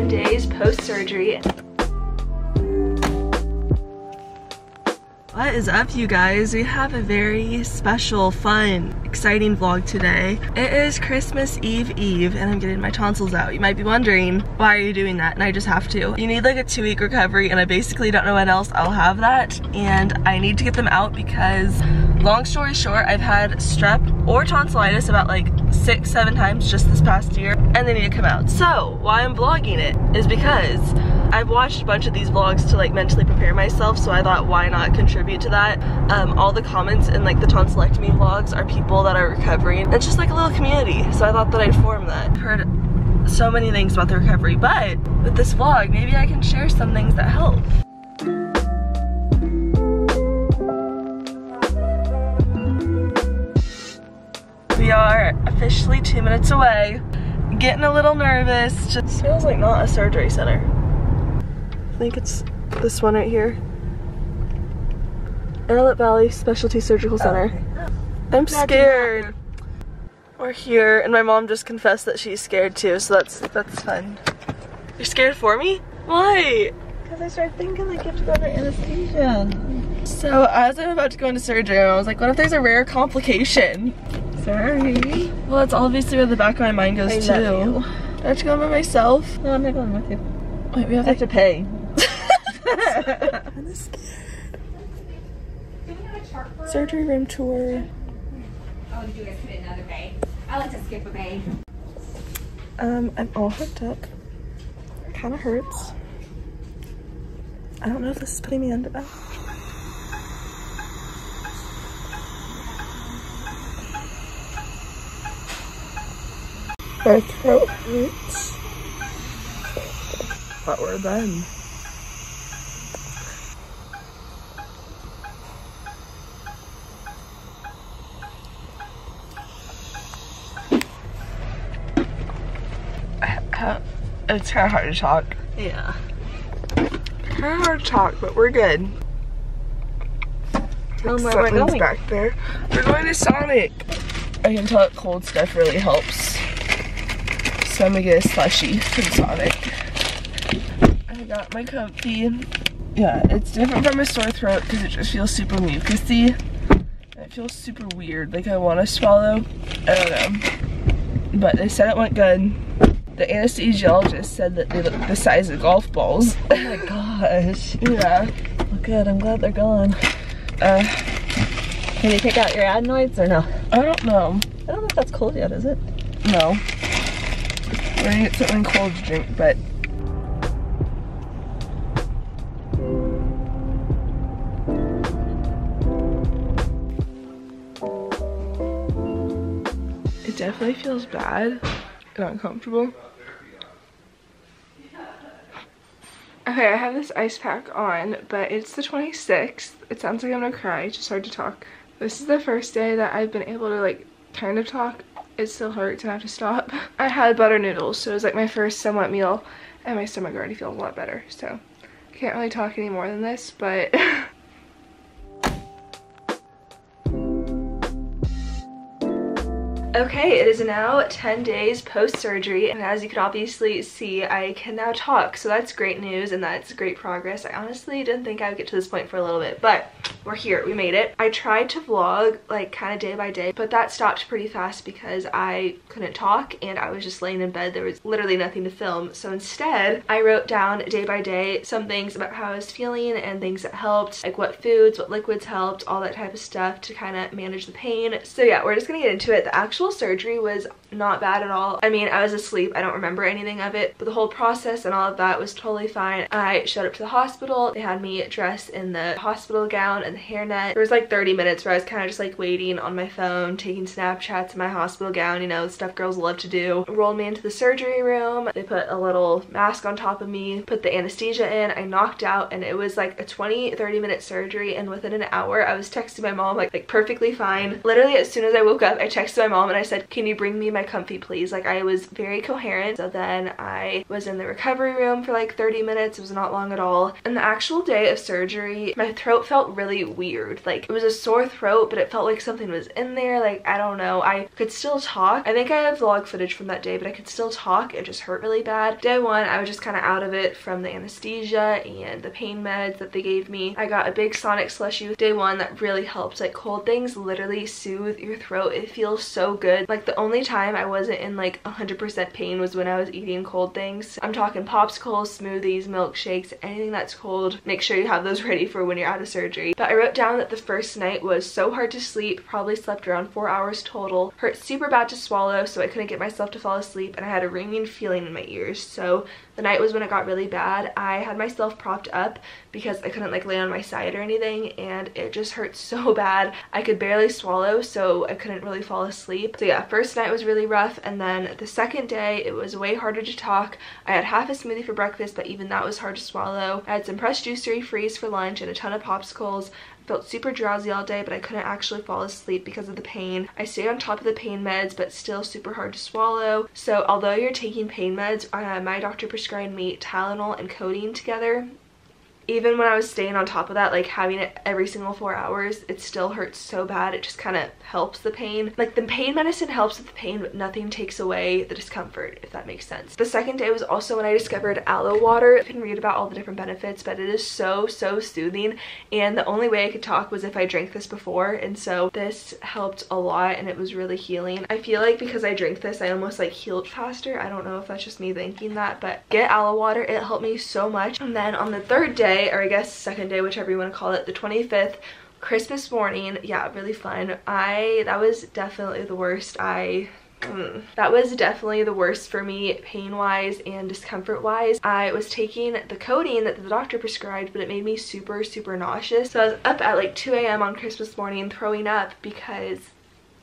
10 days post-surgery. What is up you guys? We have a very special, fun, exciting vlog today. It is Christmas Eve Eve and I'm getting my tonsils out. You might be wondering, why are you doing that? And I just have to. You need like a two week recovery and I basically don't know when else I'll have that. And I need to get them out because long story short, I've had strep or tonsillitis about like six, seven times just this past year and they need to come out. So why I'm vlogging it is because I've watched a bunch of these vlogs to like mentally prepare myself so I thought why not contribute to that. Um, all the comments in like the tonsillectomy vlogs are people that are recovering. It's just like a little community so I thought that I'd form that. I've heard so many things about the recovery but with this vlog maybe I can share some things that help. Are officially two minutes away. Getting a little nervous. Just feels like not a surgery center I think it's this one right here. Arrowlet Valley Specialty Surgical oh, Center. I'm scared. We're here and my mom just confessed that she's scared too, so that's that's fun. You're scared for me? Why? Because I started thinking like you have to go under anesthesia. So as I'm about to go into surgery, I was like, what if there's a rare complication? Sorry. Well, that's obviously where the back of my mind goes I too. Do I have to go by myself? No, I'm not going with you. Wait, we have, I have to pay. I'm scared. Surgery room tour. Oh, did you guys put in another bay? I like to skip a bay. Um, I'm all hooked up. Kind of hurts. I don't know if this is putting me under that. My throat hurts. But we're done. It's kind of hard to talk. Yeah. Kind of hard to talk, but we're good. Tell them where we're Something's going. back there. We're going to Sonic. I can tell that cold stuff really helps. So I'm gonna get a slushy from Sonic. I got my comfy. Yeah, it's different from a sore throat because it just feels super mucousy. It feels super weird, like I want to swallow. I don't know. But they said it went good. The anesthesiologist said that they look the size of golf balls. Oh my gosh. yeah. Well, good. I'm glad they're gone. Uh, Can you take out your adenoids or no? I don't know. I don't know if that's cold yet, is it? No. We're gonna get something cold to drink, but it definitely feels bad and uncomfortable. Okay, I have this ice pack on, but it's the 26th. It sounds like I'm gonna cry, it's just hard to talk. This is the first day that I've been able to like kind of talk. It still hurts and I have to stop. I had butter noodles, so it was like my first somewhat meal and my stomach already feels a lot better, so can't really talk any more than this, but Okay, it is now 10 days post-surgery, and as you can obviously see, I can now talk, so that's great news, and that's great progress. I honestly didn't think I would get to this point for a little bit, but we're here, we made it. I tried to vlog, like, kind of day by day, but that stopped pretty fast because I couldn't talk, and I was just laying in bed. There was literally nothing to film, so instead, I wrote down day by day some things about how I was feeling and things that helped, like what foods, what liquids helped, all that type of stuff to kind of manage the pain. So yeah, we're just gonna get into it. The actual surgery was not bad at all. I mean, I was asleep. I don't remember anything of it, but the whole process and all of that was totally fine. I showed up to the hospital. They had me dressed in the hospital gown and the hairnet. There was like 30 minutes where I was kind of just like waiting on my phone, taking Snapchats in my hospital gown, you know, stuff girls love to do. Rolled me into the surgery room. They put a little mask on top of me, put the anesthesia in. I knocked out and it was like a 20, 30 minute surgery and within an hour I was texting my mom like, like perfectly fine. Literally as soon as I woke up, I texted my mom and said, can you bring me my comfy please? Like I was very coherent. So then I was in the recovery room for like 30 minutes. It was not long at all. And the actual day of surgery, my throat felt really weird. Like it was a sore throat, but it felt like something was in there. Like I don't know. I could still talk. I think I have vlog footage from that day, but I could still talk. It just hurt really bad. Day one, I was just kind of out of it from the anesthesia and the pain meds that they gave me. I got a big Sonic slushy day one that really helped. Like cold things literally soothe your throat. It feels so good. Like the only time I wasn't in like 100% pain was when I was eating cold things. I'm talking popsicles, smoothies, milkshakes, anything that's cold. Make sure you have those ready for when you're out of surgery. But I wrote down that the first night was so hard to sleep, probably slept around four hours total. Hurt super bad to swallow, so I couldn't get myself to fall asleep, and I had a ringing feeling in my ears. So the night was when it got really bad. I had myself propped up because I couldn't like lay on my side or anything, and it just hurt so bad. I could barely swallow, so I couldn't really fall asleep. So yeah, first night was really rough, and then the second day, it was way harder to talk. I had half a smoothie for breakfast, but even that was hard to swallow. I had some pressed juicery freeze for lunch and a ton of popsicles felt super drowsy all day but I couldn't actually fall asleep because of the pain. I stayed on top of the pain meds but still super hard to swallow. So although you're taking pain meds, uh, my doctor prescribed me Tylenol and codeine together even when I was staying on top of that, like having it every single four hours, it still hurts so bad. It just kind of helps the pain. Like the pain medicine helps with the pain, but nothing takes away the discomfort, if that makes sense. The second day was also when I discovered aloe water. You can read about all the different benefits, but it is so, so soothing. And the only way I could talk was if I drank this before. And so this helped a lot and it was really healing. I feel like because I drink this, I almost like healed faster. I don't know if that's just me thinking that, but get aloe water. It helped me so much. And then on the third day, day, or I guess second day, whichever you want to call it, the 25th, Christmas morning. Yeah, really fun. I, that was definitely the worst. I Mm. That was definitely the worst for me pain-wise and discomfort-wise. I was taking the codeine that the doctor prescribed, but it made me super, super nauseous. So I was up at like 2 a.m. on Christmas morning throwing up because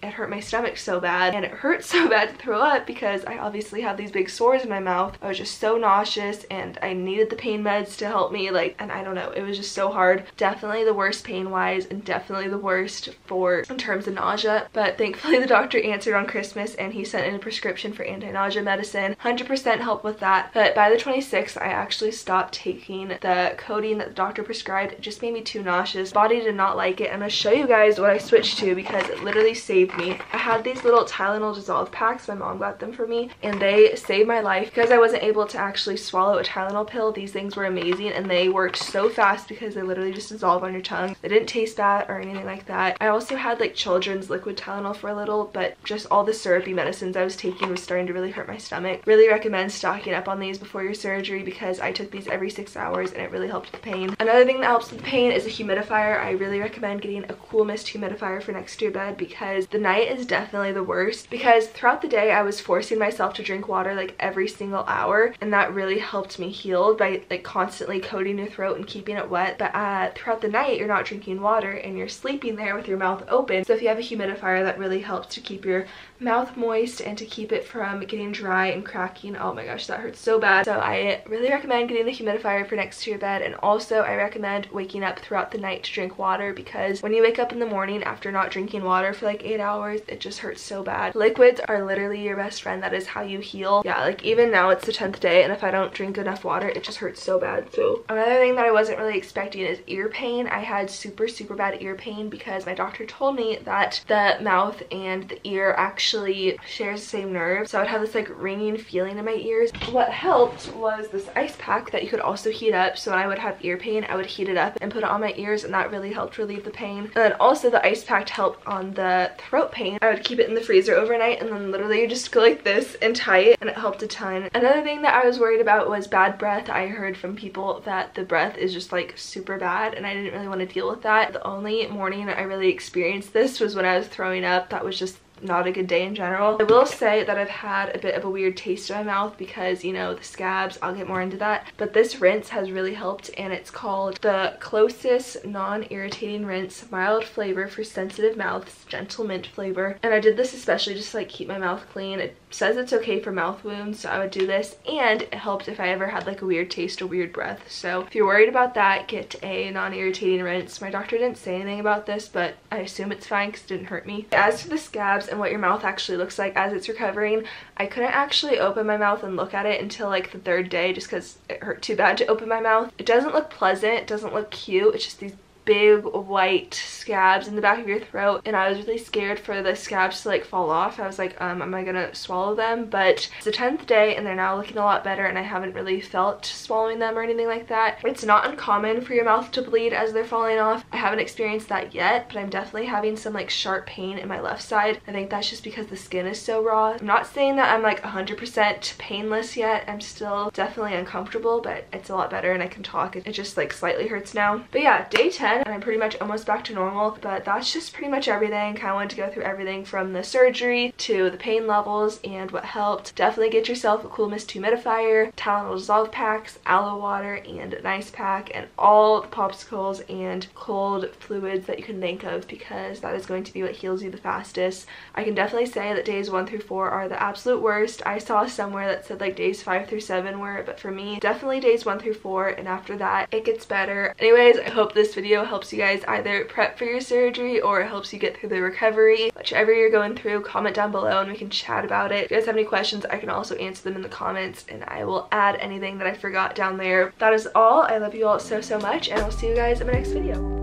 it hurt my stomach so bad and it hurt so bad to throw up because I obviously had these big sores in my mouth. I was just so nauseous and I needed the pain meds to help me like and I don't know it was just so hard. Definitely the worst pain wise and definitely the worst for in terms of nausea but thankfully the doctor answered on Christmas and he sent in a prescription for anti-nausea medicine. 100% help with that but by the 26th I actually stopped taking the codeine that the doctor prescribed. It just made me too nauseous. Body did not like it. I'm going to show you guys what I switched to because it literally saved me. I had these little Tylenol dissolve packs. My mom got them for me and they saved my life because I wasn't able to actually swallow a Tylenol pill. These things were amazing and they worked so fast because they literally just dissolve on your tongue. They didn't taste bad or anything like that. I also had like children's liquid Tylenol for a little but just all the syrupy medicines I was taking was starting to really hurt my stomach. Really recommend stocking up on these before your surgery because I took these every six hours and it really helped the pain. Another thing that helps with the pain is a humidifier. I really recommend getting a cool mist humidifier for next to your bed because the the night is definitely the worst because throughout the day I was forcing myself to drink water like every single hour and that really helped me heal by like constantly coating your throat and keeping it wet but uh, throughout the night you're not drinking water and you're sleeping there with your mouth open so if you have a humidifier that really helps to keep your mouth moist and to keep it from getting dry and cracking. Oh my gosh, that hurts so bad. So I really recommend getting the humidifier for next to your bed and also I recommend waking up throughout the night to drink water because when you wake up in the morning after not drinking water for like 8 hours, it just hurts so bad. Liquids are literally your best friend. That is how you heal. Yeah, like even now it's the 10th day and if I don't drink enough water, it just hurts so bad. So another thing that I wasn't really expecting is ear pain. I had super, super bad ear pain because my doctor told me that the mouth and the ear actually actually shares the same nerve. So I would have this like ringing feeling in my ears. What helped was this ice pack that you could also heat up. So when I would have ear pain, I would heat it up and put it on my ears and that really helped relieve the pain. And then also the ice pack helped on the throat pain. I would keep it in the freezer overnight and then literally you just go like this and tie it and it helped a ton. Another thing that I was worried about was bad breath. I heard from people that the breath is just like super bad and I didn't really want to deal with that. The only morning I really experienced this was when I was throwing up. That was just not a good day in general. I will say that I've had a bit of a weird taste in my mouth because, you know, the scabs, I'll get more into that. But this rinse has really helped and it's called the CloSYS Non-Irritating Rinse Mild Flavor for Sensitive Mouths Gentle Mint Flavor. And I did this especially just to like keep my mouth clean. It says it's okay for mouth wounds, so I would do this. And it helped if I ever had like a weird taste or weird breath. So if you're worried about that, get a non-irritating rinse. My doctor didn't say anything about this, but I assume it's fine because it didn't hurt me. As for the scabs, and what your mouth actually looks like as it's recovering. I couldn't actually open my mouth and look at it until like the third day just because it hurt too bad to open my mouth. It doesn't look pleasant, it doesn't look cute, it's just these big white scabs in the back of your throat and I was really scared for the scabs to like fall off. I was like, um, am I gonna swallow them? But it's the 10th day and they're now looking a lot better and I haven't really felt swallowing them or anything like that. It's not uncommon for your mouth to bleed as they're falling off. I haven't experienced that yet, but I'm definitely having some like sharp pain in my left side. I think that's just because the skin is so raw. I'm not saying that I'm like 100% painless yet. I'm still definitely uncomfortable, but it's a lot better and I can talk. It just like slightly hurts now. But yeah, day 10 and I'm pretty much almost back to normal, but that's just pretty much everything. Kind of wanted to go through everything from the surgery to the pain levels and what helped. Definitely get yourself a Cool Mist humidifier, Tylenol dissolve packs, aloe water, and an ice pack, and all the popsicles and cold fluids that you can think of because that is going to be what heals you the fastest. I can definitely say that days one through four are the absolute worst. I saw somewhere that said like days five through seven were, but for me, definitely days one through four, and after that, it gets better. Anyways, I hope this video helps you guys either prep for your surgery or it helps you get through the recovery. Whichever you're going through, comment down below and we can chat about it. If you guys have any questions, I can also answer them in the comments and I will add anything that I forgot down there. That is all. I love you all so, so much and I'll see you guys in my next video.